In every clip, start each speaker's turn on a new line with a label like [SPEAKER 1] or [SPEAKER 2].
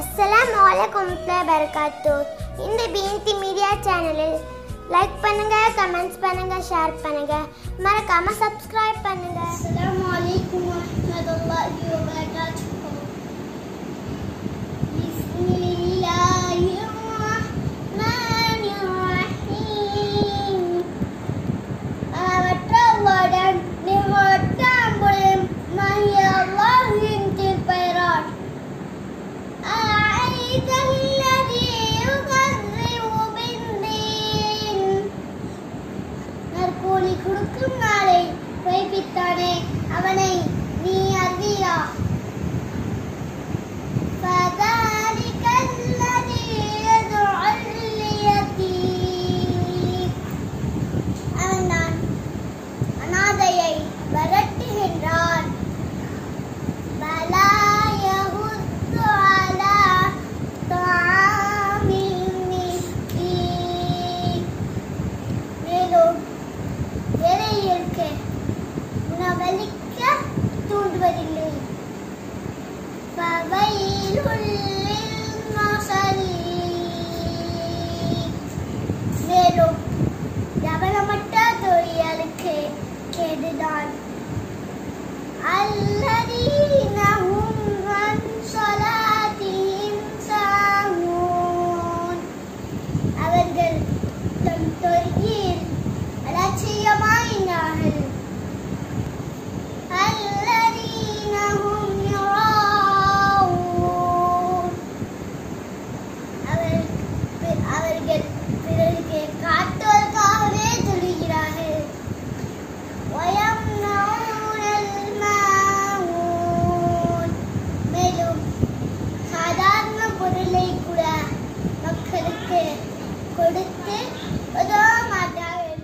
[SPEAKER 1] அஸ்ஸலாமு அலைக்கும் வரஹ்மத்துல்லாஹி இந்த பிஎன்டி மீடியா சேனலில் லைக் பண்ணுங்க கமெண்ட்ஸ் பண்ணுங்க ஷேர் பண்ணுங்க மறக்காம சப்ஸ்கிரைப் பண்ணுங்க. அஸ்ஸலாமு அலைக்கும் வரமத்துல்லாஹி வபரகாத்துஹு நற்கூலி நாளை. பொய்ப்பித்தானே அவனை பலிக்க தூண்டுவதில்லை மேலும் கவனமற்ற தொழிலுக்கு கேதுதான் மக்களுக்கு கொடுத்து உதவ மாட்டார்கள்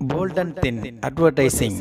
[SPEAKER 2] Bold and thin advertising.